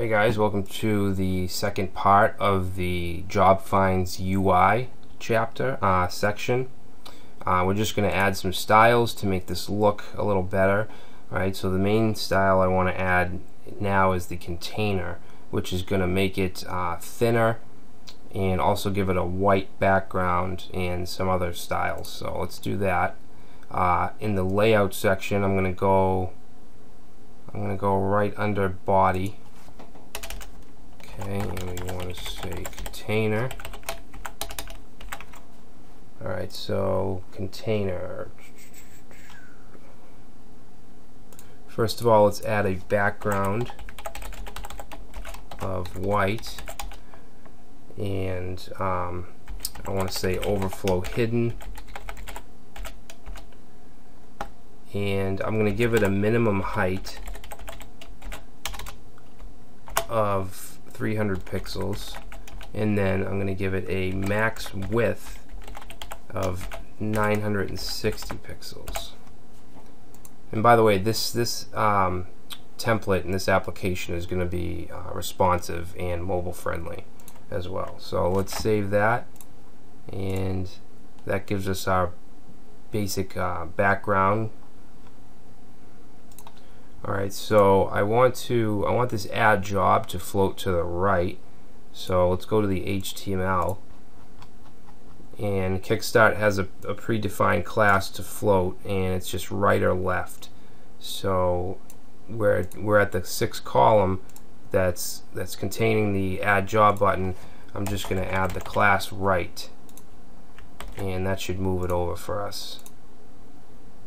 Hey guys, welcome to the second part of the Job Finds UI chapter uh, section. Uh, we're just going to add some styles to make this look a little better. Alright, so the main style I want to add now is the container, which is going to make it uh, thinner and also give it a white background and some other styles. So let's do that. Uh, in the layout section, I'm going to go I'm going to go right under body Okay, and we want to say container. Alright, so container. First of all, let's add a background of white. And um, I want to say overflow hidden. And I'm going to give it a minimum height of 300 pixels. And then I'm going to give it a max width of 960 pixels. And by the way this this um, template in this application is going to be uh, responsive and mobile friendly as well. So let's save that. And that gives us our basic uh, background Alright, so I want to I want this add job to float to the right. So let's go to the HTML. And Kickstart has a, a predefined class to float and it's just right or left. So we're we're at the sixth column that's that's containing the add job button. I'm just gonna add the class right. And that should move it over for us.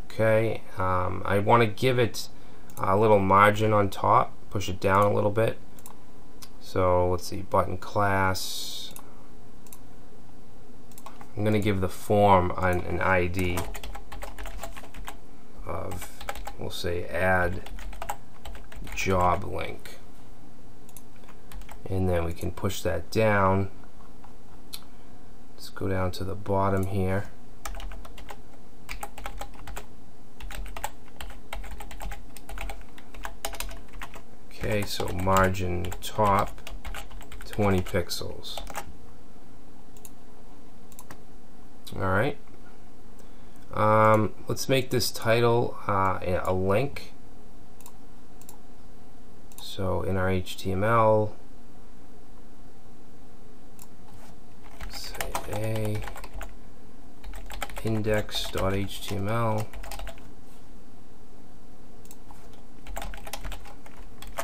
Okay, um, I want to give it a little margin on top push it down a little bit. So let's see button class. I'm gonna give the form an, an ID of we'll say add job link. And then we can push that down. Let's go down to the bottom here Okay, so margin top 20 pixels. Alright. Um, let's make this title uh, a link. So in our HTML, say a index.html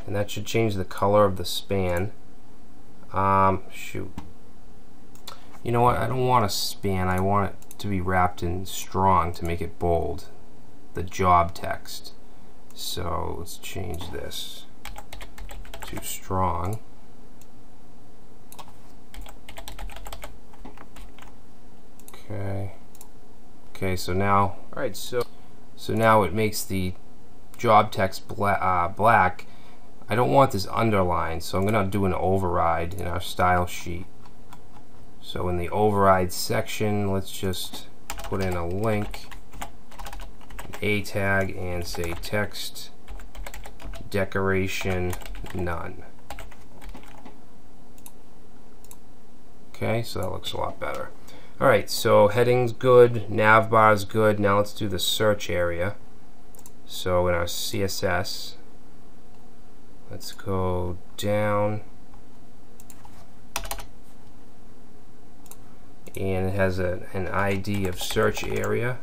and that should change the color of the span. Um, shoot. You know what? I don't want a span. I want it to be wrapped in strong to make it bold. The job text. So let's change this to strong. Okay. Okay so now alright so so now it makes the job text bla uh, black I don't want this underlined, so I'm going to do an override in our style sheet. So in the override section, let's just put in a link, a tag, and say text decoration none. Okay, so that looks a lot better. Alright, so heading's good, nav bar's good. Now let's do the search area. So in our CSS, Let's go down. And it has a, an ID of search area.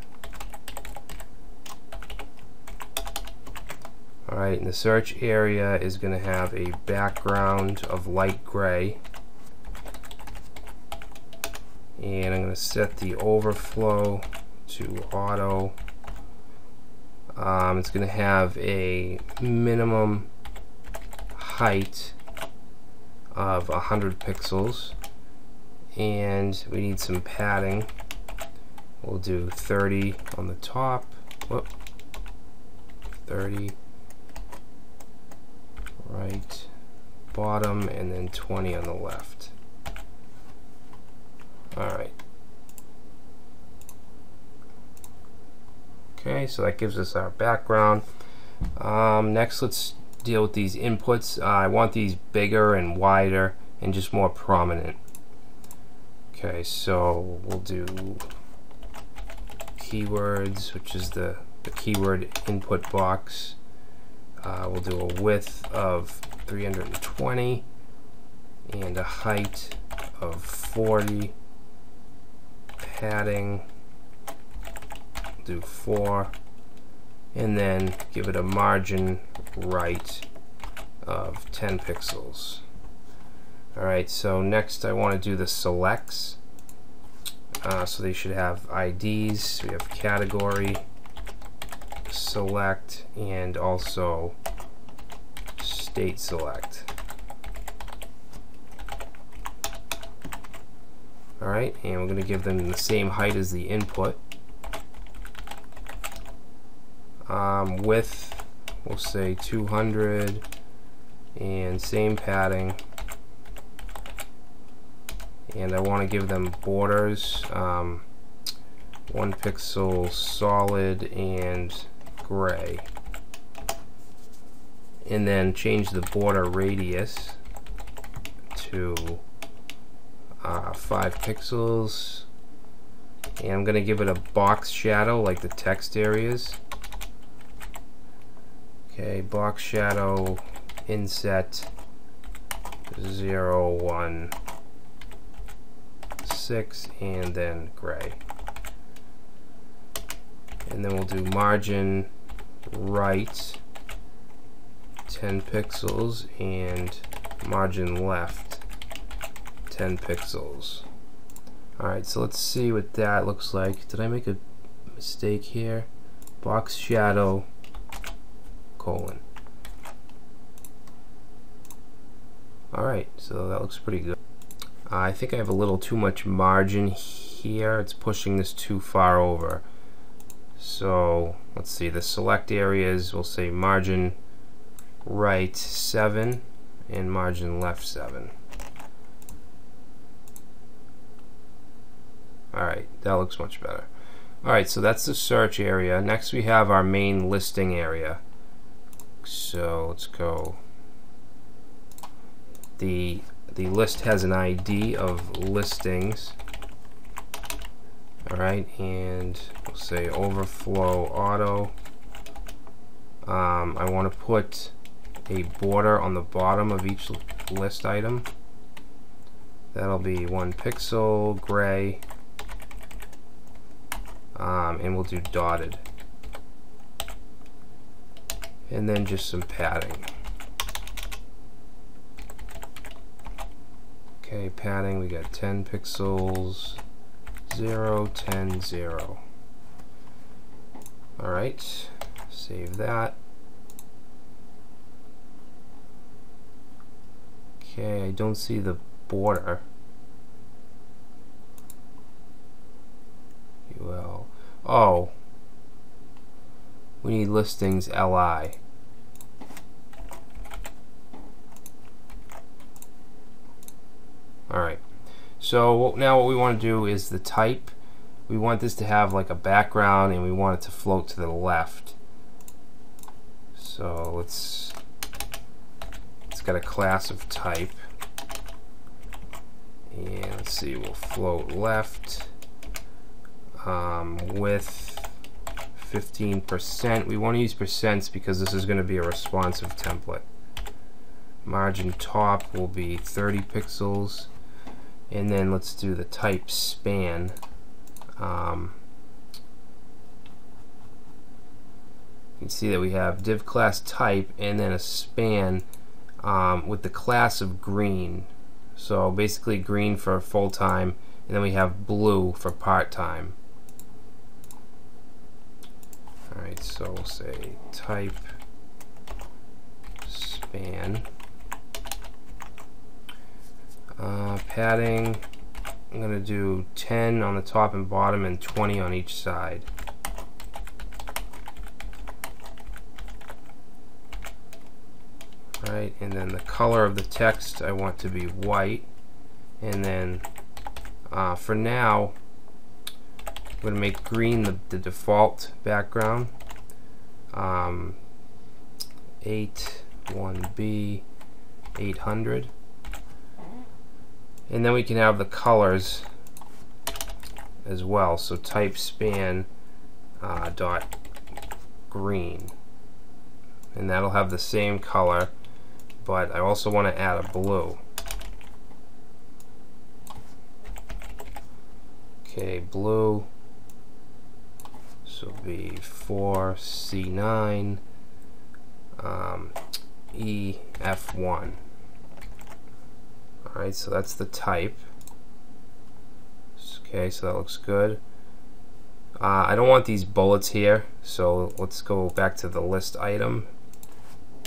Alright, and the search area is going to have a background of light gray. And I'm going to set the overflow to auto. Um, it's going to have a minimum height of 100 pixels. And we need some padding. We'll do 30 on the top. Whoop. 30 right. Bottom and then 20 on the left. Alright. Okay so that gives us our background. Um, next let's deal with these inputs. Uh, I want these bigger and wider and just more prominent. Okay, so we'll do keywords, which is the, the keyword input box. Uh, we'll do a width of 320 and a height of 40 padding do 4 and then give it a margin right of 10 pixels. Alright so next I want to do the selects. Uh, so they should have IDs we have category select and also state select. Alright, and we're going to give them the same height as the input. Um, width, we'll say 200, and same padding. And I want to give them borders, um, one pixel solid and gray. And then change the border radius to uh, 5 pixels and I'm gonna give it a box shadow like the text areas okay box shadow inset 0 1 6 and then gray and then we'll do margin right 10 pixels and margin left 10 pixels. Alright, so let's see what that looks like. Did I make a mistake here? Box shadow, colon. Alright, so that looks pretty good. Uh, I think I have a little too much margin here. It's pushing this too far over. So, let's see, the select areas, we'll say margin right 7 and margin left 7. Alright, that looks much better. Alright, so that's the search area. Next we have our main listing area. So let's go. The the list has an ID of listings. Alright, and we'll say overflow auto. Um, I want to put a border on the bottom of each list item. That'll be one pixel, gray, um, and we'll do dotted and then just some padding okay padding we got 10 pixels 0 10 0 alright save that okay I don't see the border well. Oh. We need listings LI. Alright. So now what we want to do is the type. We want this to have like a background and we want it to float to the left. So let's it's got a class of type. And let's see, we'll float left um, with 15%. We want to use percents because this is going to be a responsive template. Margin top will be 30 pixels. And then let's do the type span. Um, you can see that we have div class type and then a span um, with the class of green. So basically green for full-time and then we have blue for part-time. Alright, so we'll say type span. Uh, padding, I'm going to do 10 on the top and bottom and 20 on each side. Right, and then the color of the text I want to be white. And then uh, for now, I'm going to make green the, the default background. Um, 8 1B 800 and then we can have the colors as well. So type span uh, dot green. And that'll have the same color but I also want to add a blue. Okay blue so be 4C9 um, EF1 alright so that's the type. Okay so that looks good. Uh, I don't want these bullets here so let's go back to the list item.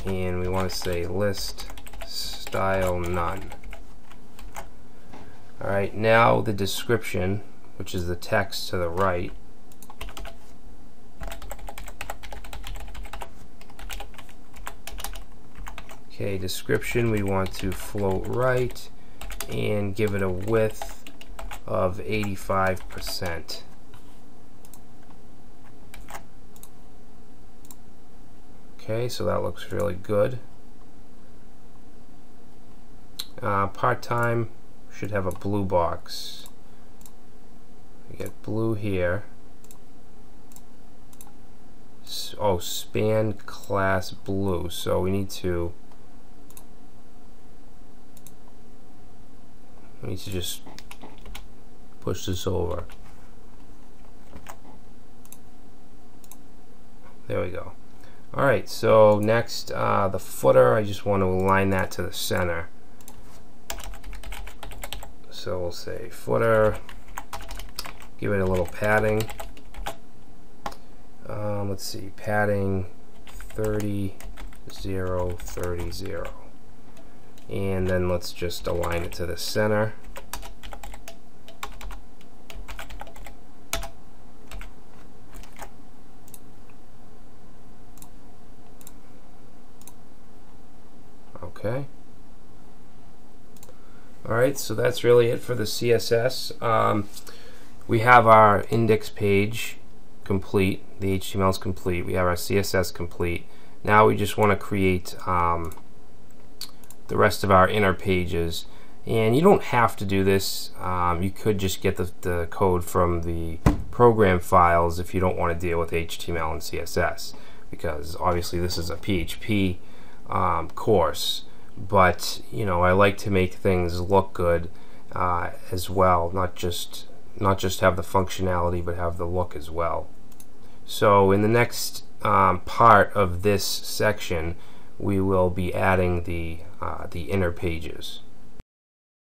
And we want to say list style none. Alright now the description which is the text to the right okay description we want to float right and give it a width of 85% Okay, so that looks really good. Uh, Part-time should have a blue box. We get blue here. Oh, span class blue. So we need to need to just push this over. There we go. Alright, so next, uh, the footer, I just want to align that to the center. So we'll say footer, give it a little padding. Um, let's see, padding 30, 0, 30, 0. And then let's just align it to the center. Okay. Alright, so that's really it for the CSS. Um, we have our index page complete. The HTML is complete. We have our CSS complete. Now we just want to create um, the rest of our inner pages. And you don't have to do this. Um, you could just get the, the code from the program files if you don't want to deal with HTML and CSS because obviously this is a PHP um, course but you know I like to make things look good uh, as well not just not just have the functionality but have the look as well so in the next um, part of this section we will be adding the uh, the inner pages